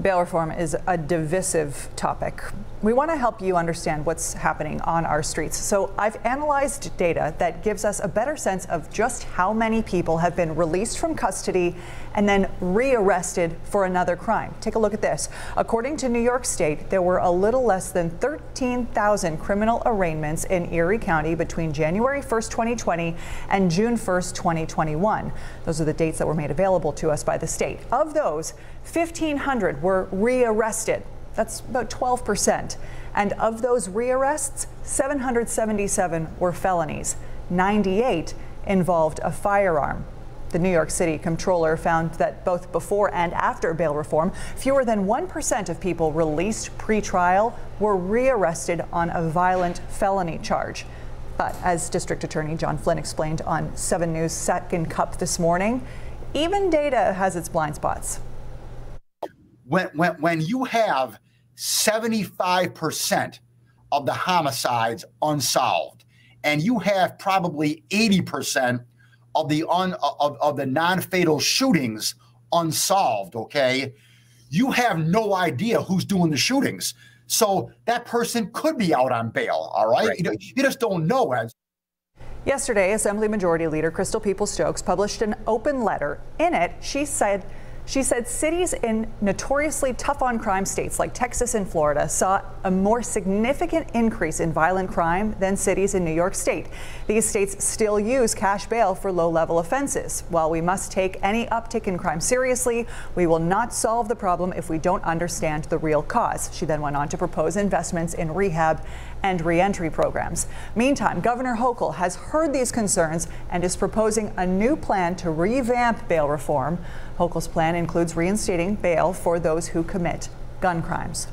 Bail reform is a divisive topic. We want to help you understand what's happening on our streets. So I've analyzed data that gives us a better sense of just how many people have been released from custody and then rearrested for another crime. Take a look at this. According to New York State, there were a little less than 13,000 criminal arraignments in Erie County between January 1st, 2020 and June 1st, 2021. Those are the dates that were made available to us by the state. Of those, 1,500 were rearrested. That's about 12%. And of those rearrests, 777 were felonies. 98 involved a firearm. The New York City comptroller found that both before and after bail reform, fewer than 1% of people released pre-trial were rearrested on a violent felony charge. But as District Attorney John Flynn explained on 7 News Second Cup this morning, even data has its blind spots when when when you have 75% of the homicides unsolved and you have probably 80% of the un of, of the non-fatal shootings unsolved okay you have no idea who's doing the shootings so that person could be out on bail all right, right. You, you just don't know as Yesterday, Assembly Majority Leader Crystal Peoples Stokes published an open letter. In it, she said she said cities in notoriously tough on crime states like Texas and Florida saw a more significant increase in violent crime than cities in New York State. These states still use cash bail for low level offenses. While we must take any uptick in crime seriously, we will not solve the problem if we don't understand the real cause. She then went on to propose investments in rehab and reentry programs. Meantime, Governor Hochul has heard these concerns and is proposing a new plan to revamp bail reform. Hochul's plan includes reinstating bail for those who commit gun crimes.